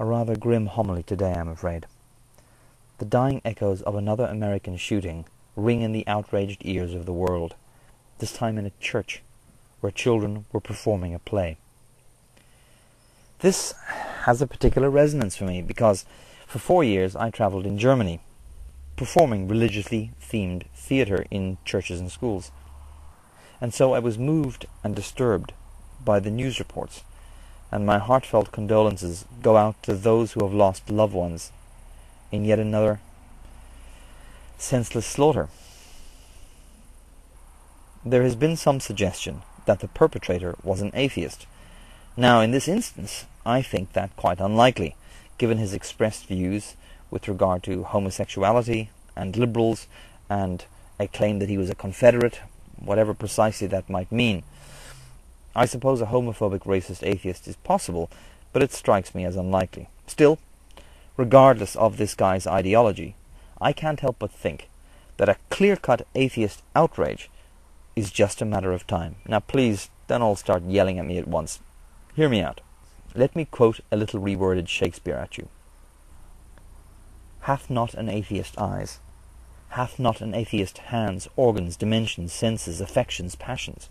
A rather grim homily today, I'm afraid. The dying echoes of another American shooting ring in the outraged ears of the world, this time in a church where children were performing a play. This has a particular resonance for me because for four years I travelled in Germany, performing religiously themed theatre in churches and schools. And so I was moved and disturbed by the news reports and my heartfelt condolences go out to those who have lost loved ones in yet another senseless slaughter. There has been some suggestion that the perpetrator was an atheist. Now, in this instance, I think that quite unlikely, given his expressed views with regard to homosexuality and liberals and a claim that he was a Confederate, whatever precisely that might mean. I suppose a homophobic racist atheist is possible, but it strikes me as unlikely. Still, regardless of this guy's ideology, I can't help but think that a clear-cut atheist outrage is just a matter of time. Now please, don't all start yelling at me at once. Hear me out. Let me quote a little reworded Shakespeare at you. Hath not an atheist eyes? Hath not an atheist hands, organs, dimensions, senses, affections, passions?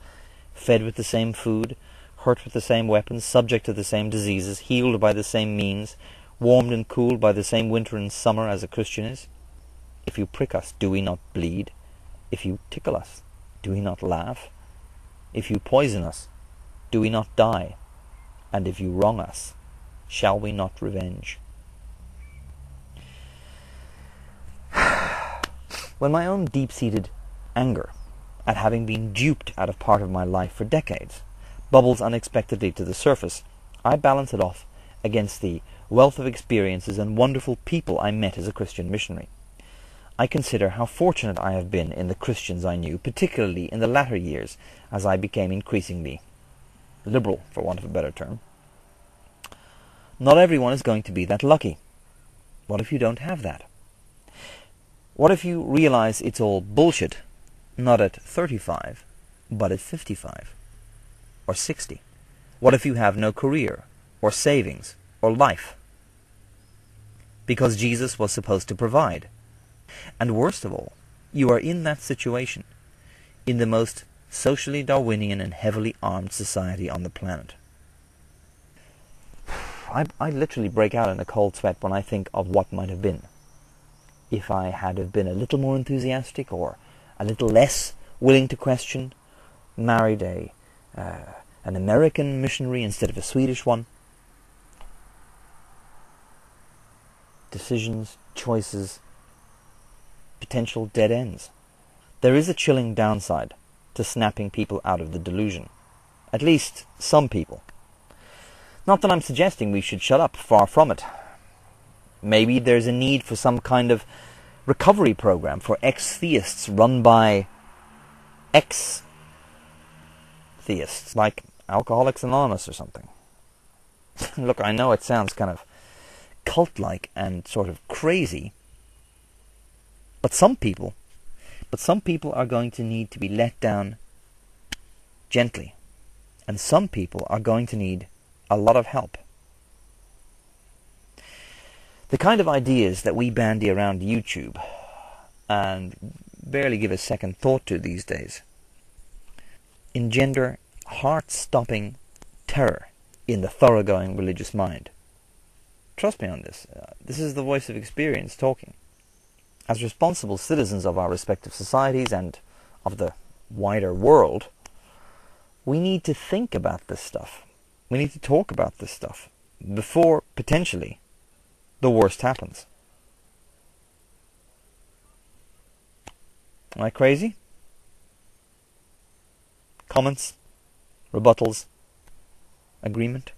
Fed with the same food, hurt with the same weapons, subject to the same diseases, healed by the same means, warmed and cooled by the same winter and summer as a Christian is? If you prick us, do we not bleed? If you tickle us, do we not laugh? If you poison us, do we not die? And if you wrong us, shall we not revenge? when my own deep-seated anger at having been duped out of part of my life for decades, bubbles unexpectedly to the surface, I balance it off against the wealth of experiences and wonderful people I met as a Christian missionary. I consider how fortunate I have been in the Christians I knew, particularly in the latter years, as I became increasingly liberal, for want of a better term. Not everyone is going to be that lucky. What if you don't have that? What if you realize it's all bullshit not at 35, but at 55 or 60? What if you have no career or savings or life? Because Jesus was supposed to provide. And worst of all, you are in that situation in the most socially Darwinian and heavily armed society on the planet. I, I literally break out in a cold sweat when I think of what might have been. If I had have been a little more enthusiastic or a little less willing to question, married a uh, an American missionary instead of a Swedish one. Decisions, choices, potential dead ends. There is a chilling downside to snapping people out of the delusion. At least some people. Not that I'm suggesting we should shut up, far from it. Maybe there's a need for some kind of recovery program for ex-theists run by ex-theists, like Alcoholics Anonymous or something. Look, I know it sounds kind of cult-like and sort of crazy, but some people, but some people are going to need to be let down gently, and some people are going to need a lot of help. The kind of ideas that we bandy around YouTube and barely give a second thought to these days engender heart-stopping terror in the thoroughgoing religious mind. Trust me on this. Uh, this is the voice of experience talking. As responsible citizens of our respective societies and of the wider world, we need to think about this stuff. We need to talk about this stuff before, potentially, the worst happens. Am I crazy? Comments? Rebuttals? Agreement?